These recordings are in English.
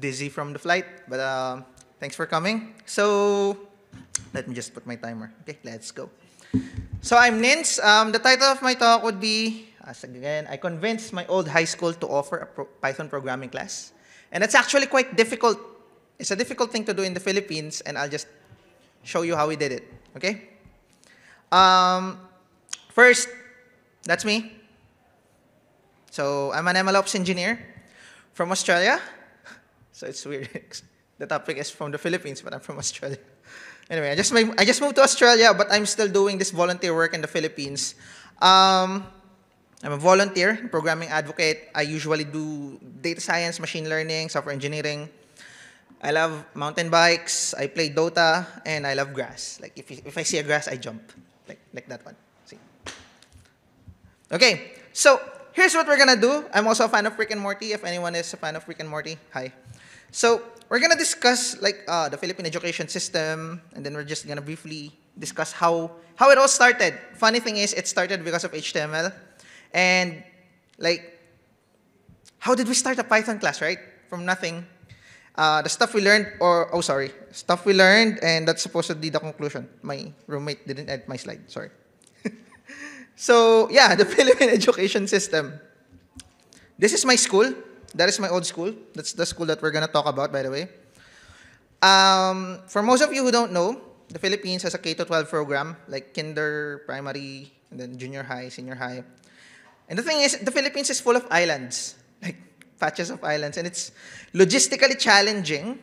dizzy from the flight, but uh, thanks for coming. So, let me just put my timer. Okay, let's go. So I'm Nins. Um, the title of my talk would be, as again, I convinced my old high school to offer a pro Python programming class. And it's actually quite difficult. It's a difficult thing to do in the Philippines, and I'll just show you how we did it, okay? Um, first, that's me. So I'm an MLOps engineer from Australia. So it's weird. the topic is from the Philippines, but I'm from Australia. Anyway, I just, I just moved to Australia, but I'm still doing this volunteer work in the Philippines. Um, I'm a volunteer, programming advocate. I usually do data science, machine learning, software engineering. I love mountain bikes, I play Dota, and I love grass. Like if, if I see a grass, I jump. Like, like that one. See? Okay, so here's what we're gonna do. I'm also a fan of Rick and Morty. If anyone is a fan of Rick and Morty, hi. So we're gonna discuss like uh, the Philippine education system, and then we're just gonna briefly discuss how how it all started. Funny thing is, it started because of HTML, and like, how did we start a Python class, right? From nothing. Uh, the stuff we learned, or oh sorry, stuff we learned, and that's supposedly the conclusion. My roommate didn't add my slide. Sorry. so yeah, the Philippine education system. This is my school. That is my old school. That's the school that we're going to talk about, by the way. Um, for most of you who don't know, the Philippines has a K-12 program, like kinder, primary, and then junior high, senior high. And the thing is, the Philippines is full of islands, like patches of islands, and it's logistically challenging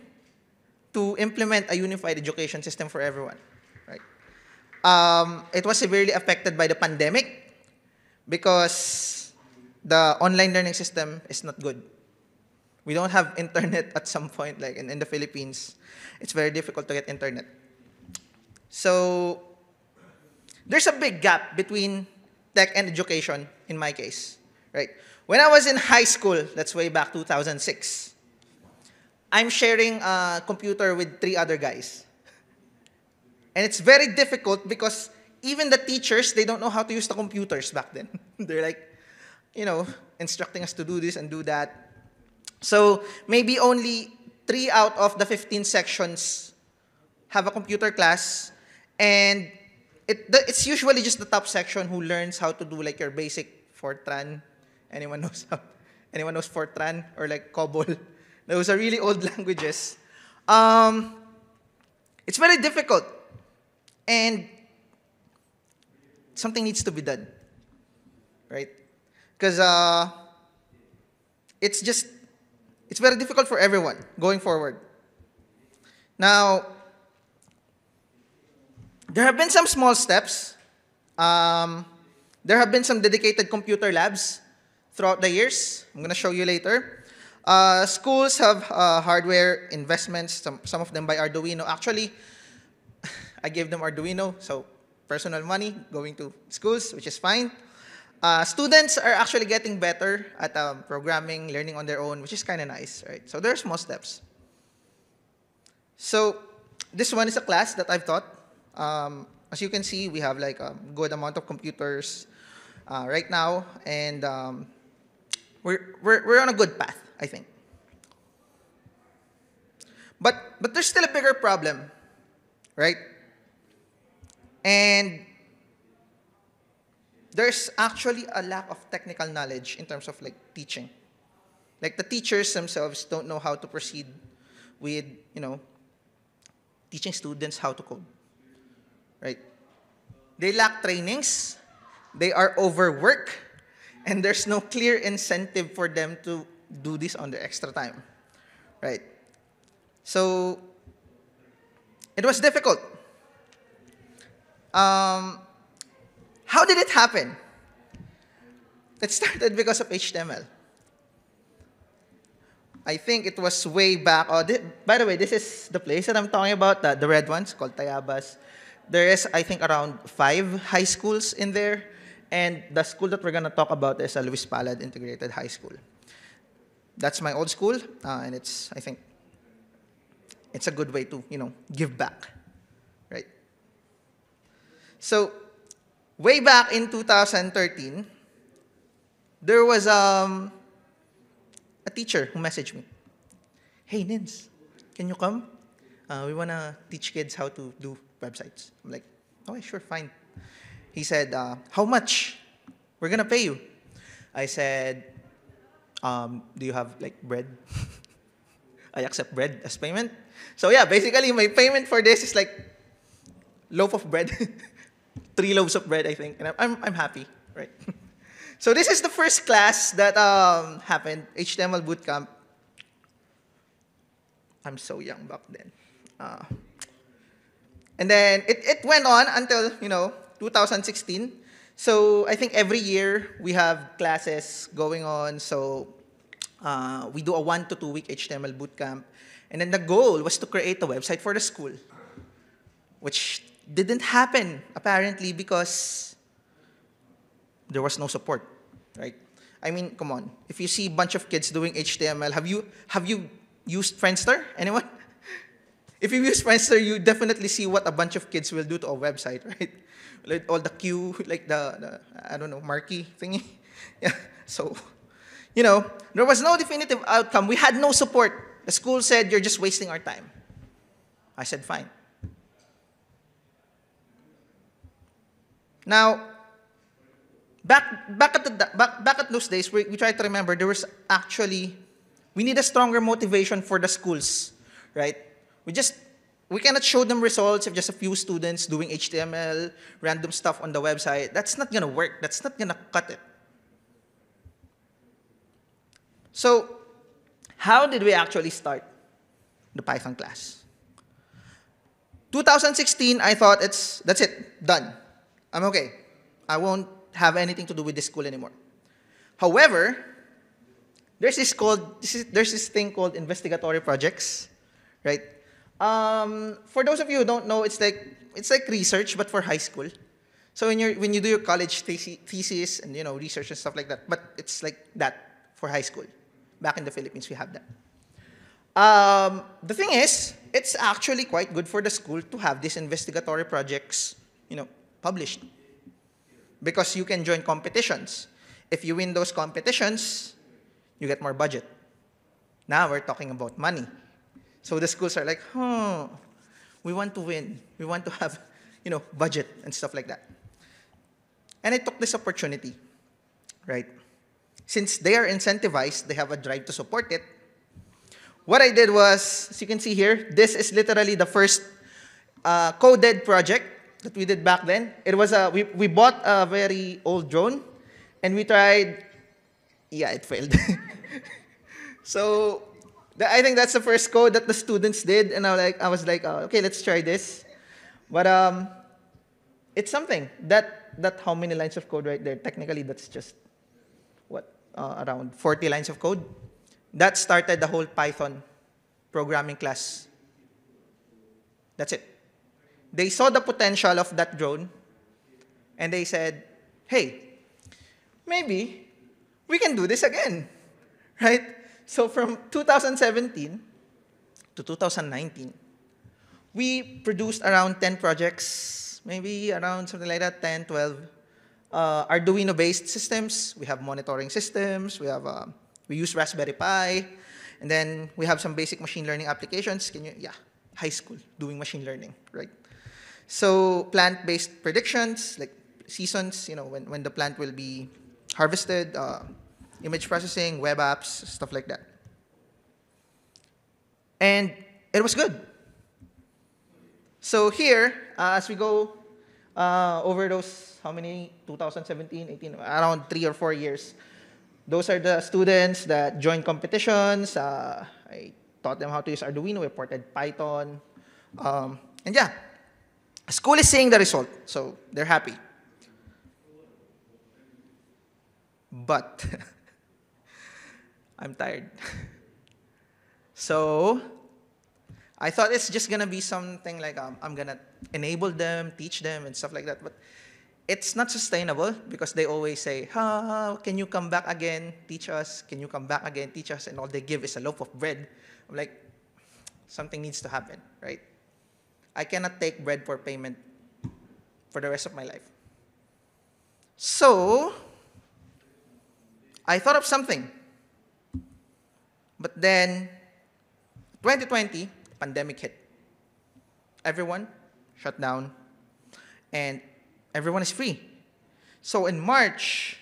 to implement a unified education system for everyone, right? Um, it was severely affected by the pandemic because the online learning system is not good. We don't have internet at some point, like in, in the Philippines. It's very difficult to get internet. So there's a big gap between tech and education in my case, right? When I was in high school, that's way back 2006, I'm sharing a computer with three other guys. And it's very difficult because even the teachers, they don't know how to use the computers back then. They're like, you know, instructing us to do this and do that. So maybe only three out of the 15 sections have a computer class, and it, the, it's usually just the top section who learns how to do like your basic Fortran. Anyone knows how? Anyone knows Fortran or like COBOL? Those are really old languages. Um, it's very difficult, and something needs to be done, right? Because uh, it's just it's very difficult for everyone going forward. Now, there have been some small steps. Um, there have been some dedicated computer labs throughout the years. I'm going to show you later. Uh, schools have uh, hardware investments, some, some of them by Arduino. Actually, I gave them Arduino, so personal money going to schools, which is fine. Uh, students are actually getting better at um, programming, learning on their own, which is kind of nice, right? So there's small steps. So this one is a class that I've taught. Um, as you can see, we have like a good amount of computers uh, right now, and um, we're, we're, we're on a good path, I think. But, but there's still a bigger problem, right? And there's actually a lack of technical knowledge in terms of like teaching. Like the teachers themselves don't know how to proceed with, you know, teaching students how to code. Right? They lack trainings, they are overworked, and there's no clear incentive for them to do this on their extra time. Right? So it was difficult. Um, how did it happen? It started because of HTML. I think it was way back. Oh, this, by the way, this is the place that I'm talking about, the, the red ones called Tayabas. There is, I think, around five high schools in there. And the school that we're going to talk about is a Luis Palad Integrated High School. That's my old school, uh, and it's, I think, it's a good way to, you know, give back, right? So way back in 2013, there was um, a teacher who messaged me. hey, Nins, can you come? Uh, we want to teach kids how to do websites. I'm like, okay, sure, fine. He said, uh, how much? We're going to pay you. I said, um, do you have like bread? I accept bread as payment. So yeah, basically my payment for this is like loaf of bread, three loaves of bread, I think, and I'm, I'm happy, right? so this is the first class that um, happened, HTML Bootcamp. I'm so young back then. Uh, and then it, it went on until, you know, 2016. So I think every year we have classes going on. So uh, we do a one to two week HTML bootcamp. And then the goal was to create a website for the school, which didn't happen apparently because there was no support, right? I mean, come on. If you see a bunch of kids doing HTML, have you have you used Friendster? Anyone? If you use Friendster, you definitely see what a bunch of kids will do to a website, right? Like all the queue, like the, the I don't know, marquee thingy. Yeah. So, you know, there was no definitive outcome. We had no support. The school said, you're just wasting our time. I said, fine. Now, back, back, at, the, back, back at those days, we, we tried to remember there was actually, we need a stronger motivation for the schools, right? We just, we cannot show them results of just a few students doing HTML, random stuff on the website. That's not gonna work. That's not gonna cut it. So, how did we actually start the Python class? 2016, I thought it's, that's it, done. I'm okay. I won't have anything to do with this school anymore. However, there's this called, this is, there's this thing called investigatory projects, right? Um, for those of you who don't know, it's like, it's like research, but for high school. So when, you when you do your college thesis and, you know, research and stuff like that, but it's like that for high school. Back in the Philippines, we have that. Um, the thing is, it's actually quite good for the school to have these investigatory projects, you know, published. Because you can join competitions. If you win those competitions, you get more budget. Now we're talking about money. So the schools are like, huh, we want to win. We want to have, you know, budget and stuff like that. And I took this opportunity, right? Since they are incentivized, they have a drive to support it. What I did was, as you can see here, this is literally the first uh, coded project that we did back then. It was a, we, we bought a very old drone and we tried, yeah, it failed. so I think that's the first code that the students did, and I was like, I was like, oh, okay, let's try this. But um, it's something that that how many lines of code right there? Technically, that's just what uh, around 40 lines of code. That started the whole Python programming class. That's it. They saw the potential of that drone, and they said, hey, maybe we can do this again, right? So from 2017 to 2019, we produced around 10 projects, maybe around something like that, 10, 12. Uh, Arduino-based systems, we have monitoring systems, we have, uh, we use Raspberry Pi, and then we have some basic machine learning applications. Can you, yeah, high school, doing machine learning, right? So plant-based predictions, like seasons, you know, when, when the plant will be harvested, uh, image processing, web apps, stuff like that. And it was good. So here, uh, as we go uh, over those, how many, 2017, 18, around three or four years, those are the students that joined competitions. Uh, I taught them how to use Arduino, we ported Python. Um, and yeah, school is seeing the result, so they're happy. But I'm tired. so I thought it's just gonna be something like um, I'm gonna enable them, teach them, and stuff like that. But it's not sustainable because they always say, "Ha, can you come back again? Teach us. Can you come back again? Teach us." And all they give is a loaf of bread. I'm like, something needs to happen, right? I cannot take bread for payment for the rest of my life. So I thought of something. But then 2020, pandemic hit. Everyone shut down, and everyone is free. So in March,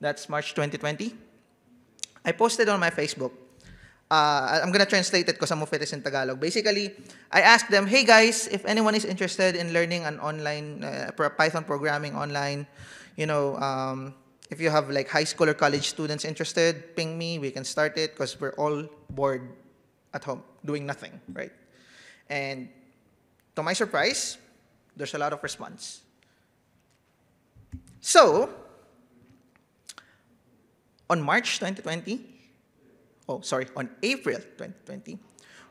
that's March 2020, I posted on my Facebook. Uh, I'm gonna translate it because it is in Tagalog. Basically, I asked them, hey guys, if anyone is interested in learning an online uh, Python programming online, you know, um, if you have like high school or college students interested, ping me. We can start it because we're all bored at home doing nothing, right? And to my surprise, there's a lot of response. So, on March 2020, oh, sorry, on April 2020,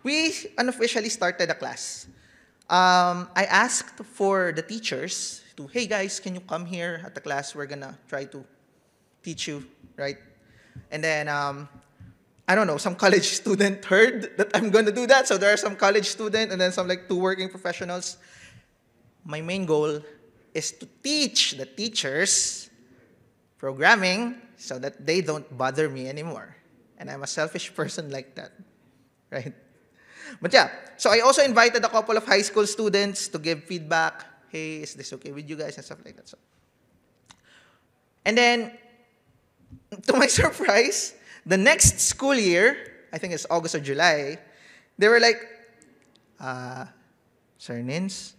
we unofficially started a class. Um, I asked for the teachers to, hey guys, can you come here at the class? We're gonna try to teach you, right? And then, um, I don't know, some college student heard that I'm gonna do that. So there are some college student and then some like two working professionals. My main goal is to teach the teachers programming so that they don't bother me anymore. And I'm a selfish person like that, right? But yeah, so I also invited a couple of high school students to give feedback. Hey, is this okay with you guys and stuff like that. So, and then, to my surprise, the next school year, I think it's August or July, they were like, uh, Sir Nins,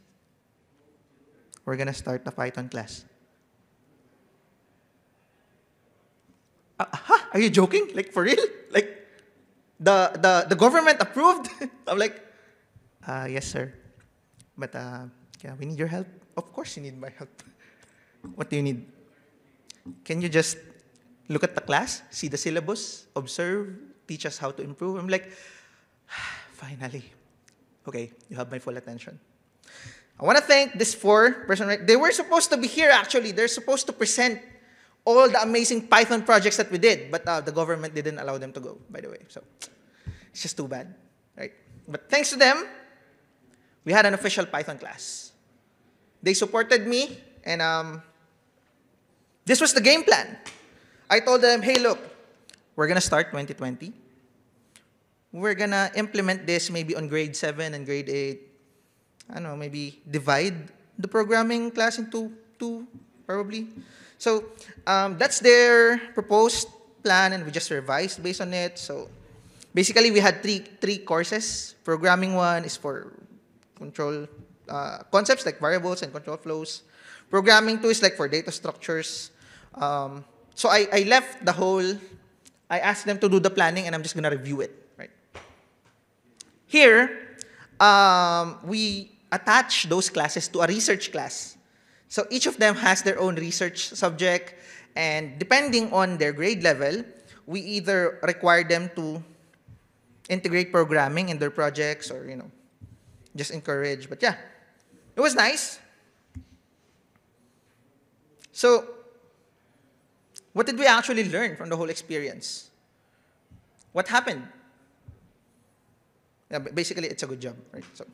we're gonna start the Python class. Uh? Are you joking? Like for real? Like the the the government approved? I'm like, uh, yes, sir. But uh, yeah, we need your help. Of course, you need my help. what do you need? Can you just look at the class, see the syllabus, observe, teach us how to improve? I'm like, finally. Okay, you have my full attention. I want to thank this four person. They were supposed to be here actually. They're supposed to present all the amazing Python projects that we did, but uh, the government didn't allow them to go, by the way. So it's just too bad, right? But thanks to them, we had an official Python class. They supported me, and um, this was the game plan. I told them, hey, look, we're gonna start 2020. We're gonna implement this maybe on grade 7 and grade 8. I don't know, maybe divide the programming class into two, probably. So um, that's their proposed plan, and we just revised based on it. So basically, we had three three courses. Programming one is for control uh, concepts like variables and control flows. Programming two is like for data structures. Um, so I, I left the whole. I asked them to do the planning, and I'm just gonna review it. Right. Here, um, we attach those classes to a research class. So each of them has their own research subject, and depending on their grade level, we either require them to integrate programming in their projects or, you know, just encourage. But yeah, it was nice. So, what did we actually learn from the whole experience? What happened? Yeah, basically, it's a good job, right? So,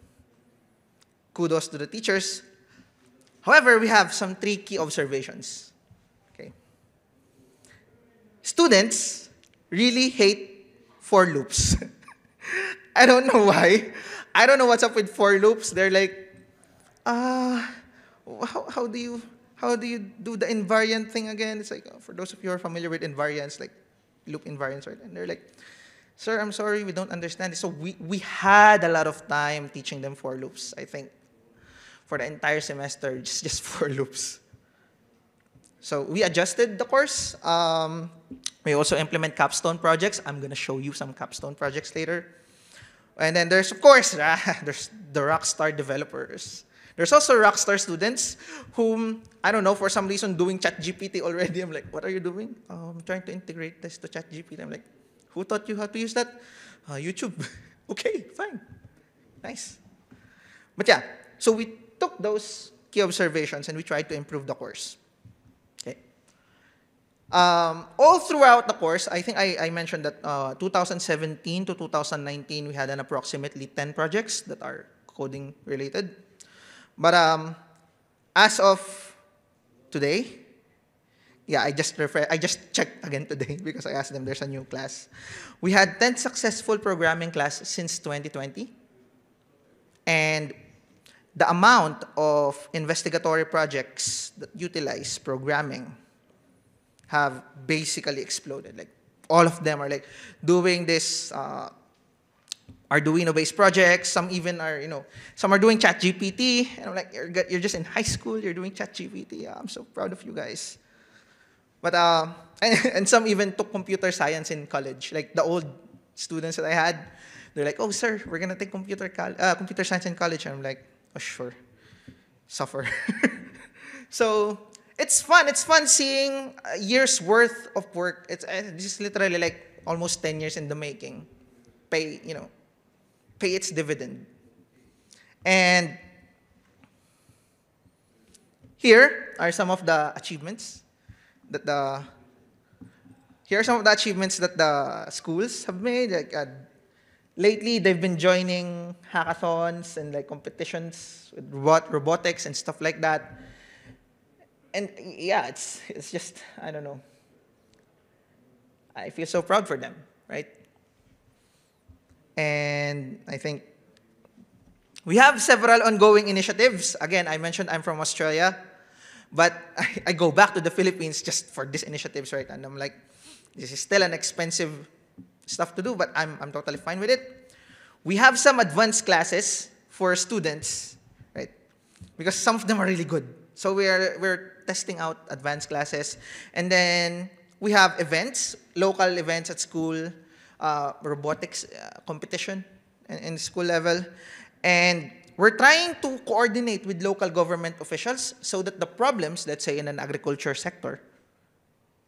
kudos to the teachers However, we have some three key observations. Okay. Students really hate for loops. I don't know why. I don't know what's up with for loops. They're like, ah, uh, how, how do you how do you do the invariant thing again? It's like for those of you who are familiar with invariants, like loop invariants, right? And they're like, sir, I'm sorry, we don't understand. So we, we had a lot of time teaching them for loops, I think for the entire semester, just, just for loops. So we adjusted the course. Um, we also implement capstone projects. I'm going to show you some capstone projects later. And then there's, of course, there's the Rockstar developers. There's also Rockstar students whom, I don't know, for some reason doing ChatGPT already. I'm like, what are you doing? Oh, I'm trying to integrate this to ChatGPT. I'm like, who taught you how to use that? Uh, YouTube. okay, fine. Nice. But yeah, so we took those key observations and we tried to improve the course. Okay. Um, all throughout the course, I think I, I mentioned that uh, 2017 to 2019, we had an approximately 10 projects that are coding related. But um, as of today, yeah, I just refer, I just checked again today because I asked them there's a new class. We had 10 successful programming class since 2020. And the amount of investigatory projects that utilize programming have basically exploded. Like all of them are like doing this uh, Arduino-based projects. Some even are, you know, some are doing ChatGPT. And I'm like, you're, you're just in high school, you're doing ChatGPT. Yeah, I'm so proud of you guys. But, uh, and, and some even took computer science in college. Like the old students that I had, they're like, oh, sir, we're going to take computer, uh, computer science in college. And I'm like, oh, sure. Suffer. so it's fun. It's fun seeing a year's worth of work. It's, it's literally like almost 10 years in the making. Pay, you know, pay its dividend. And here are some of the achievements that the here are some of the achievements that the schools have made. Like uh, lately, they've been joining hackathons and like competitions with robot, robotics and stuff like that. And yeah, it's it's just I don't know. I feel so proud for them, right? And I think we have several ongoing initiatives. Again, I mentioned I'm from Australia, but I, I go back to the Philippines just for these initiatives, right? And I'm like, this is still an expensive stuff to do, but I'm, I'm totally fine with it. We have some advanced classes for students, right? Because some of them are really good. So we're, we're testing out advanced classes. And then we have events, local events at school, uh, robotics uh, competition in, in school level. And we're trying to coordinate with local government officials so that the problems, let's say in an agriculture sector,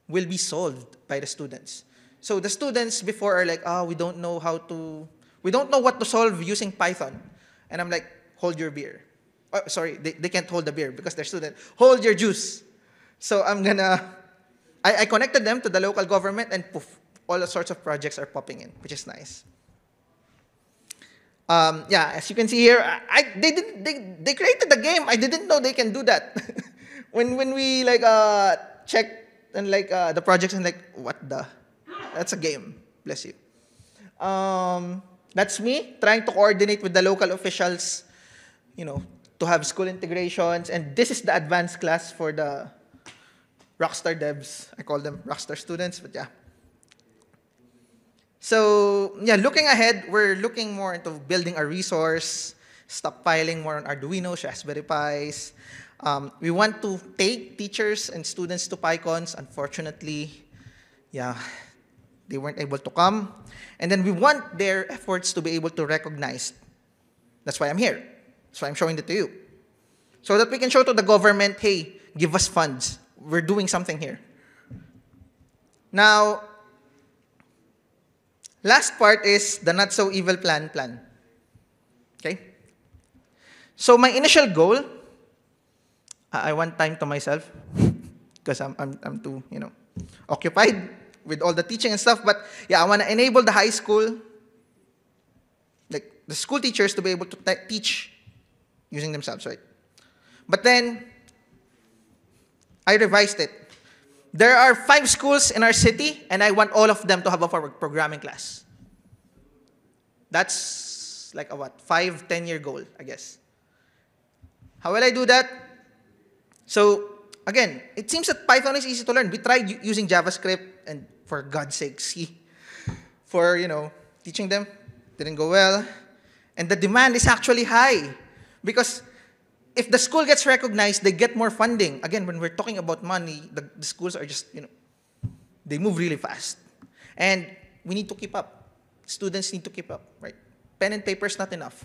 will be solved by the students. So the students before are like, oh, we don't know how to, we don't know what to solve using Python. And I'm like, hold your beer. Oh, sorry, they, they can't hold the beer because they're students. Hold your juice. So I'm gonna, I, I connected them to the local government and poof, all sorts of projects are popping in, which is nice. Um, yeah, as you can see here, I, they, did, they, they created the game. I didn't know they can do that. when, when we like uh, check and like uh, the projects and like, what the? That's a game. Bless you. Um, that's me trying to coordinate with the local officials, you know, to have school integrations. And this is the advanced class for the Rockstar devs. I call them Rockstar students, but yeah. So yeah, looking ahead, we're looking more into building a resource, stockpiling more on Arduino, Raspberry Pis. Um, we want to take teachers and students to PyCons. Unfortunately, yeah, they weren't able to come. And then we want their efforts to be able to recognize. That's why I'm here. That's why I'm showing it to you. So that we can show to the government, hey, give us funds. We're doing something here. Now, Last part is the not so evil plan plan. Okay? So my initial goal, I want time to myself because I'm, I'm, I'm too, you know, occupied with all the teaching and stuff. But yeah, I want to enable the high school, like the school teachers to be able to teach using themselves, right? But then I revised it. There are five schools in our city, and I want all of them to have a programming class. That's like a what? Five, ten year goal, I guess. How will I do that? So, again, it seems that Python is easy to learn. We tried using JavaScript, and for God's sake, C. For, you know, teaching them, didn't go well. And the demand is actually high. Because if the school gets recognized, they get more funding. Again, when we're talking about money, the, the schools are just, you know, they move really fast. And we need to keep up. Students need to keep up, right? Pen and paper is not enough.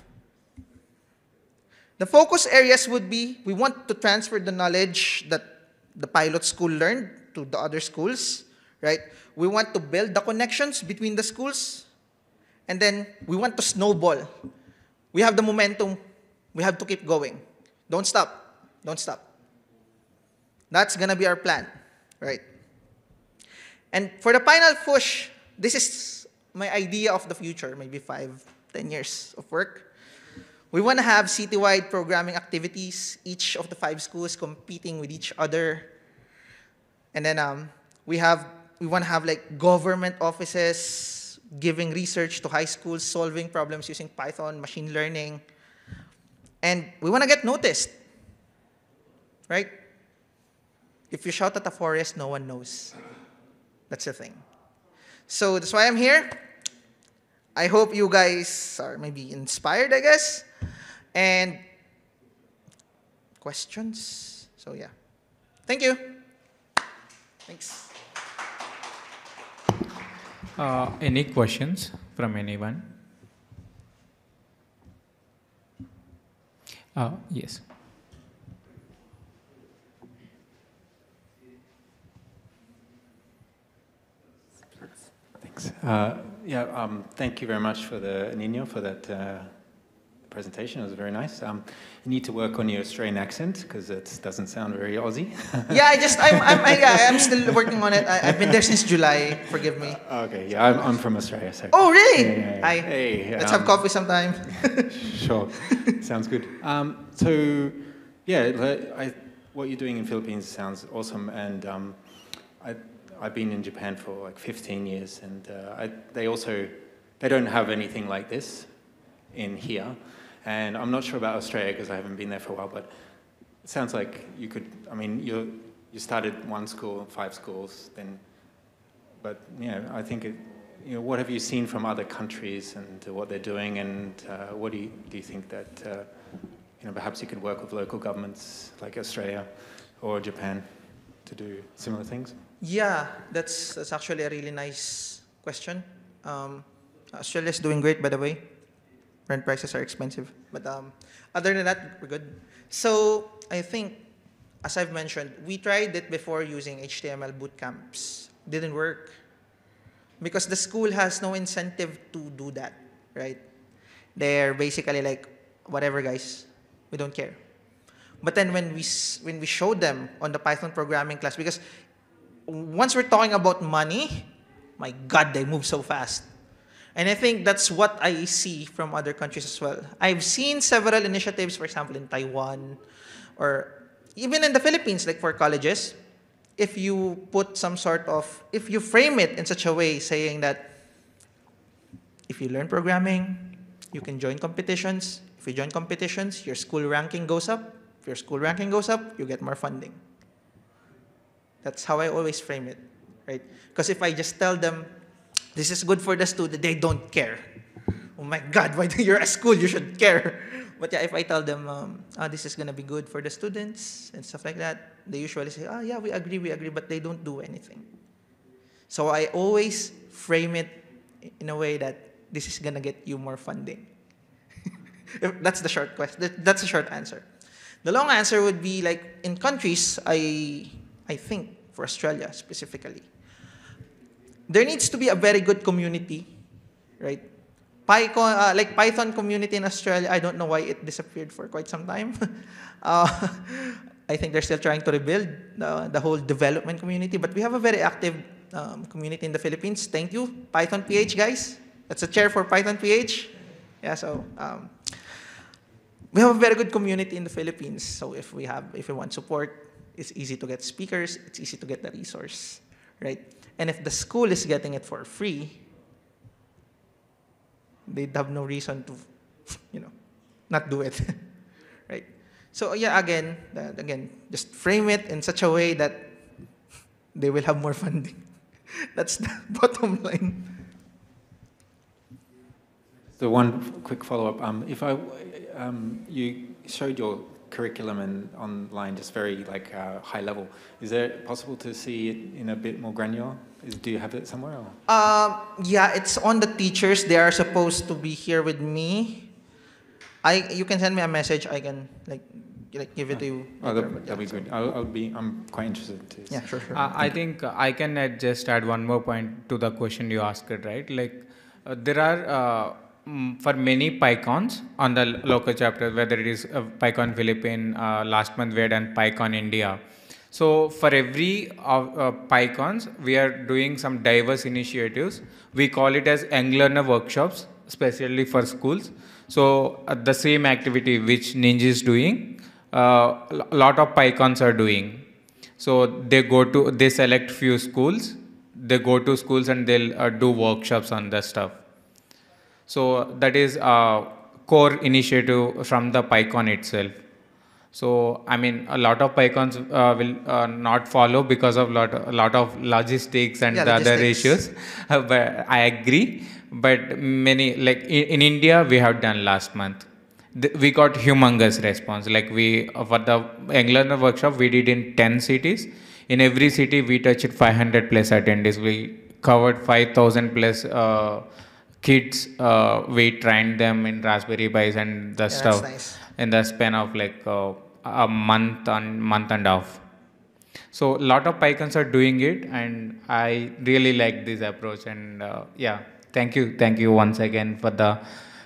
The focus areas would be, we want to transfer the knowledge that the pilot school learned to the other schools, right? We want to build the connections between the schools, and then we want to snowball. We have the momentum, we have to keep going. Don't stop. Don't stop. That's going to be our plan, right? And for the final push, this is my idea of the future, maybe five, ten years of work. We want to have citywide programming activities, each of the five schools competing with each other. And then um, we have we want to have like government offices giving research to high schools, solving problems using Python, machine learning. And we want to get noticed. Right? If you shout at a forest, no one knows. That's the thing. So that's why I'm here. I hope you guys are maybe inspired, I guess. And questions? So yeah. Thank you. Thanks. Uh, any questions from anyone? Uh, yes. Thanks. Uh, yeah, um, thank you very much for the Nino for that uh, presentation. It was very nice. Um, you need to work on your Australian accent because it doesn't sound very Aussie. yeah, I just I'm I'm I, yeah, I'm still working on it. I, have been there since July. Forgive me. Okay, yeah, I'm, I'm from Australia. So. Oh really? Yeah, yeah, yeah. Hi. Hey, Let's um, have coffee sometime. sure, sounds good. Um, so, yeah, I, what you're doing in Philippines sounds awesome, and um, I, I've been in Japan for like 15 years, and uh, I, they also they don't have anything like this in here. And I'm not sure about Australia because I haven't been there for a while, but it sounds like you could, I mean, you you started one school, five schools, then, but, you know, I think, it, you know, what have you seen from other countries and what they're doing, and uh, what do you, do you think that, uh, you know, perhaps you could work with local governments like Australia or Japan to do similar things? Yeah, that's that's actually a really nice question. Um, is doing great, by the way. Rent prices are expensive. But um, other than that, we're good. So I think, as I've mentioned, we tried it before using HTML boot camps. Didn't work. Because the school has no incentive to do that, right? They're basically like, whatever guys, we don't care. But then when we, when we showed them on the Python programming class, because once we're talking about money, my God, they move so fast. And I think that's what I see from other countries as well. I've seen several initiatives, for example, in Taiwan or even in the Philippines, like for colleges, if you put some sort of, if you frame it in such a way saying that if you learn programming, you can join competitions. If you join competitions, your school ranking goes up. If your school ranking goes up, you get more funding. That's how I always frame it, right? Because if I just tell them, this is good for the student. They don't care. Oh my God, why do you're at school? You should care. But yeah, if I tell them, um, oh, this is going to be good for the students and stuff like that, they usually say, oh yeah, we agree, we agree, but they don't do anything. So I always frame it in a way that this is going to get you more funding. that's the short question. That's the short answer. The long answer would be like in countries, I, I think for Australia specifically, there needs to be a very good community, right? Python, uh, like Python community in Australia, I don't know why it disappeared for quite some time. uh, I think they're still trying to rebuild the, the whole development community, but we have a very active um, community in the Philippines. Thank you, Python PH guys. That's a chair for Python PH. Yeah, so um, we have a very good community in the Philippines. So if we have, if we want support, it's easy to get speakers. It's easy to get the resource, right? And if the school is getting it for free, they'd have no reason to, you know, not do it, right? So yeah, again, again, just frame it in such a way that they will have more funding. That's the bottom line. So one quick follow-up. Um, if I, um, you showed your curriculum and online just very like uh, high level. Is it possible to see it in a bit more granular? Is, do you have it somewhere? Or? Um, yeah, it's on the teachers. They are supposed to be here with me. I you can send me a message. I can like like give it to you. Oh, that, that'd be good. I'll, I'll be. I'm quite interested to. Yeah, sure, sure. Uh, I think I can add, just add one more point to the question you asked. Right, like uh, there are uh, for many PyCons on the local chapter, whether it is uh, PyCon Philippines, uh, last month we had done PyCon India. So for every uh, uh, PyCons, we are doing some diverse initiatives. We call it as Young Learner Workshops, especially for schools. So uh, the same activity which Ninja is doing, a uh, lot of PyCons are doing. So they go to they select few schools. They go to schools and they'll uh, do workshops on the stuff. So that is a core initiative from the PyCon itself. So I mean, a lot of PyCons uh, will uh, not follow because of lot a lot of logistics and Yeah, the other logistics. issues. but I agree. But many like in, in India, we have done last month. Th- We got humongous response. Like we uh, for the Young Learner workshop, we did in ten cities. In every city, we touched 500 plus attendees. We covered 5,000 plus uh, kids. Uh, we trained them in Raspberry Pis and the that's stuff. In the span of like uh, a month and month and a half. So a lot of PyCons are doing it, and I really like this approach. And uh, yeah, thank you, thank you once again for the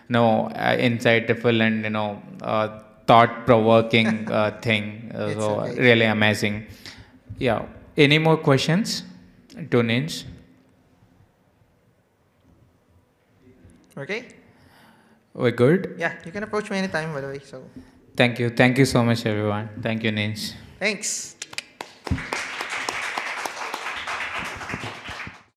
you know uh, insightful and you know uh, thought-provoking uh, thing. Uh, so okay. really amazing. Yeah. Any more questions to Ninj? Okay? We're good? Yeah, you can approach me anytime, by the way. So. Thank you. Thank you so much, everyone. Thank you, Ninj. Thanks.